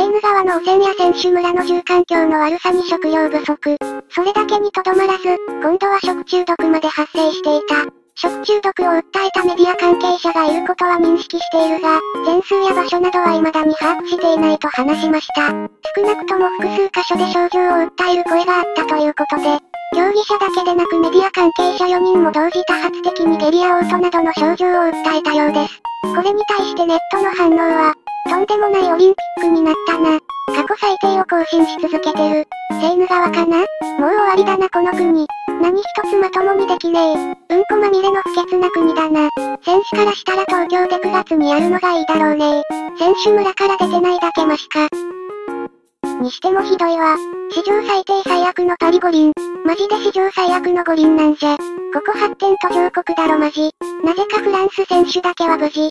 セーヌ川の汚染や選手村の住環境の悪さに食料不足。それだけにとどまらず、今度は食中毒まで発生していた。食中毒を訴えたメディア関係者がいることは認識しているが、全数や場所などは未だに把握していないと話しました。少なくとも複数箇所で症状を訴える声があったということで、競技者だけでなくメディア関係者4人も同時多発的に下痢や嘔吐などの症状を訴えたようです。これに対してネットの反応は、とんでもないオリンピックになったな。過去最低を更新し続けてる。セーヌ川かな？もう終わりだなこの国。何一つまともにできねえ。うんこまみれの不潔な国だな。選手からしたら東京で9月にやるのがいいだろうね選手村から出てないだけマシか。にしてもひどいわ。史上最低最悪のパリ五輪。マジで史上最悪の五輪なんじゃ。ここ発展途上国だろマジ。なぜかフランス選手だけは無事。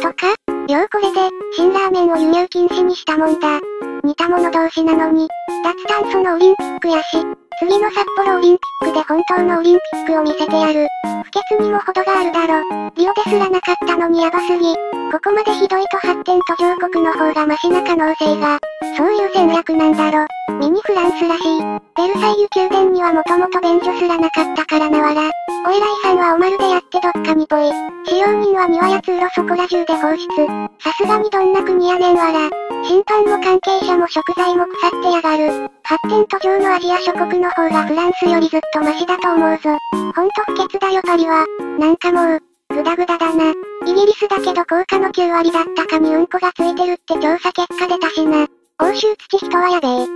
とか、ようこれで、新ラーメンを輸入禁止にしたもんだ。似た者同士なのに、脱炭素のオリンピックやし、次の札幌オリンピックで本当のオリンピックを見せてやる。不潔にも程があるだろ。リオですらなかったのにヤバすぎ。ここまでひどいと発展途上国の方がマシな可能性が。そういう戦略なんだろ。ミニフランスらしい。ベルサイユ宮殿にはもともと便所すらなかったからなわら。お偉いさんはおまるでやってどっかにぽい。使用人は庭や通路そこら中で放出。さすがにどんな国やねんわら。審判も関係者も食材も腐ってやがる。発展途上のアジア諸国の方がフランスよりずっとマシだと思うぞ。ほんと不潔だよパリは。なんかもう、グダグダだな。イギリスだけど効果の9割だったかにうんこがついてるって調査結果出たしな。欧州土人はやべえ。